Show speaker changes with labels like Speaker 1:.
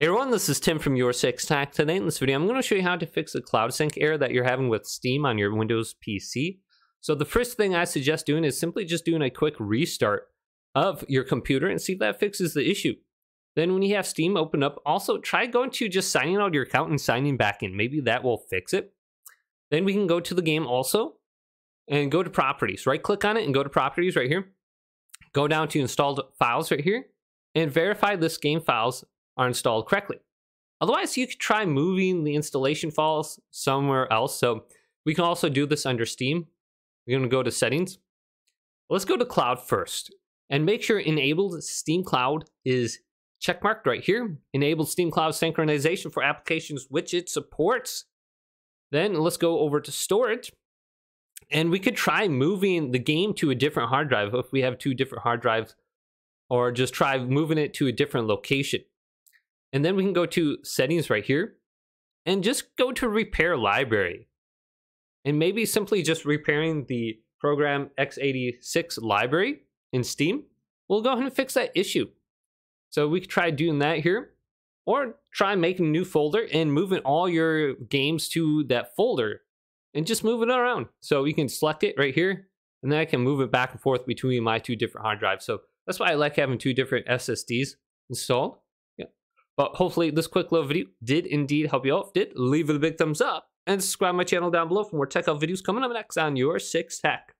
Speaker 1: Hey everyone, this is Tim from Your Six. Today in this video, I'm going to show you how to fix a cloud sync error that you're having with Steam on your Windows PC. So the first thing I suggest doing is simply just doing a quick restart of your computer and see if that fixes the issue. Then when you have Steam open up, also try going to just signing out your account and signing back in. Maybe that will fix it. Then we can go to the game also and go to properties. Right click on it and go to properties right here. Go down to installed files right here and verify this game files are installed correctly. Otherwise, you could try moving the installation files somewhere else. So we can also do this under Steam. We're going to go to settings. Let's go to cloud first and make sure enabled Steam Cloud is checkmarked right here. Enabled Steam Cloud synchronization for applications which it supports. Then let's go over to storage. And we could try moving the game to a different hard drive if we have two different hard drives, or just try moving it to a different location. And then we can go to settings right here and just go to repair library. And maybe simply just repairing the program x86 library in Steam we'll go ahead and fix that issue. So we could try doing that here or try making a new folder and moving all your games to that folder and just move it around. So you can select it right here and then I can move it back and forth between my two different hard drives. So that's why I like having two different SSDs installed. But hopefully this quick little video did indeed help you out. Did, leave it a big thumbs up and subscribe my channel down below for more tech out videos coming up next on Your Six Tech.